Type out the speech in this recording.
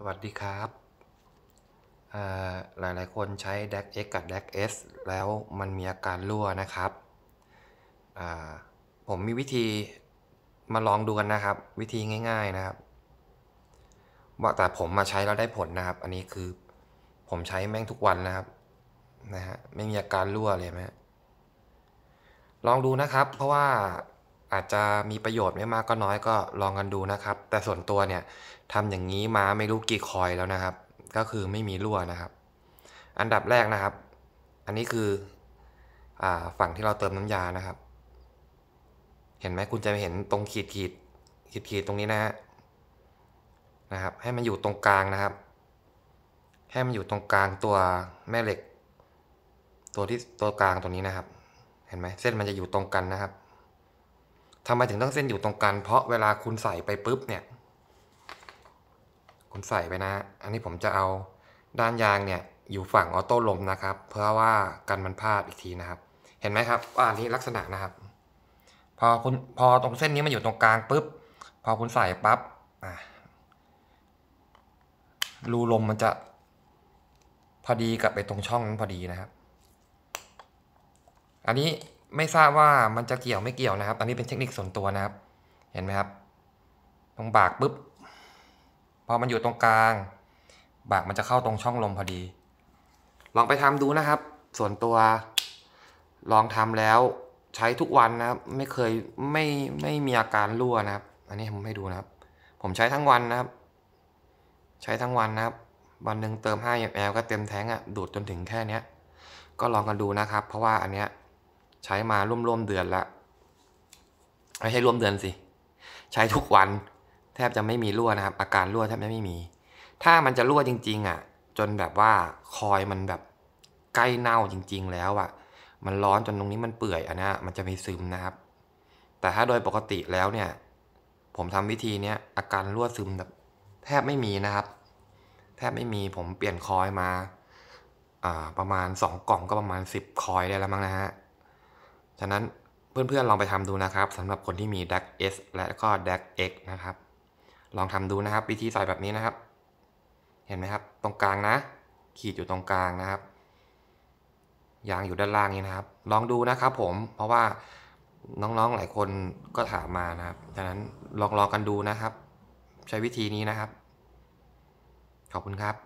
สวัสดีครับอ่ายหลายคนใช้ DAC X กับ DAC S แล้วมันมีอาการรั่วนะครับ ผมมีวิธีมาลองดูกันนะครับ วิธีง่าย ๆนะครับ ว่าแต่ผมมาใช้แล้วได้ผลนะครับ อันนี้คือผมใช้แม่งทุกวันนะครับนะฮะไม่มีอาการรั่วเลยไหมลองดูนะครับ เพราะว่า อาจจะมีประโยชน์ไม่มากก็น้อยก็ลองกันดูนะครับ แต่ส่วนตัวเนี่ยทำอย่างนี้มาไม่รู้กี่คอยแล้วนะครับ ก็คือไม่มีรั่วนะครับ อันดับแรกนะครับ อันนี้คืออฝั่งที่เราเติมน้ำยานะครับ เห็นไหมคุณจะเห็นตรงขีดขีดขีดขีดตรงนี้นะฮะนะครับ ให้มันอยู่ตรงกลางนะครับ ให้มันอยู่ตรงกลางตัวแม่เหล็ก ตัวที่ตัวกลางตรงนี้นะครับ เห็นไหมเส้นมันจะอยู่ตรงกันนะครับ ทำไมถึงต้องเส้นอยู่ตรงกัน เพราะเวลาคุณใส่ไปปุ๊บเนี่ย คุณใส่ไปนะ อันนี้ผมจะเอาด้านยางเนี่ยอยู่ฝั่งออโต้ลมนะครับ เพื่อว่ากันมันพลาดอีกทีนะครับ เห็นไหมครับว่าอันนี้ลักษณะนะครับ พอคุณพอตรงเส้นนี้มันอยู่ตรงกลางปุ๊บ พอคุณใส่ปั๊บรูลมมันจะพอดีกับไปตรงช่องนั้นพอดีนะครับ อันนี้ ไม่ทราบว่ามันจะเกี่ยวไม่เกี่ยวนะครับ อันนี้เป็นเทคนิคส่วนตัวนะครับ เห็นไหมครับ ตรงบากปุ๊บ พอมันอยู่ตรงกลาง บากมันจะเข้าตรงช่องลมพอดี ลองไปทำดูนะครับ ส่วนตัว ลองทำแล้วใช้ทุกวันนะครับ ไม่เคยไม่ไม่มีอาการรั่วนะครับ อันนี้ผมให้ดูนะครับ ผมใช้ทั้งวันนะครับ ใช้ทั้งวันนะครับ วันหนึ่งเติม5 ml ก็เต็มแท้งอะดูดจนถึงแค่เนี้ย ก็ลองกันดูนะครับ เพราะว่าอันเนี้ย ใช้มาร่วมๆเดือนละไม่ใช่ร่วมเดือนสิ ใช้ทุกวัน แทบจะไม่มีรั่วนะครับ อาการรั่วแทบจะไม่มี ถ้ามันจะรั่วจริง ๆ อะ จนแบบว่าคอยมันแบบใกล้เน่าจริง ๆ แล้วอะ มันร้อนจนตรงนี้มันเปื่อยอันนี้มันจะมีซึมนะครับ แต่ถ้าโดยปกติแล้วเนี่ย ผมทำวิธีเนี้ยอาการรั่วซึมแบบแทบไม่มีนะครับ แทบไม่มีผมเปลี่ยนคอยมาอ่าประมาณ 2 กล่องก็ประมาณ 10 คอยได้แล้วมั้งนะฮะ ฉะนั้นเพื่อนๆลองไปทำดูนะครับสำหรับคนที่มี DAC S และก็ DAC X นะครับ ลองทำดูนะครับ วิธีใส่แบบนี้นะครับ เห็นไหมครับ ตรงกลางนะ ขีดอยู่ตรงกลางนะครับ ยางอยู่ด้านล่างนี้นะครับ ลองดูนะครับผมเพราะว่าน้องๆหลายคนก็ถามมานะครับฉะนั้นลองลองกันดูนะครับ ใช้วิธีนี้นะครับ ขอบคุณครับ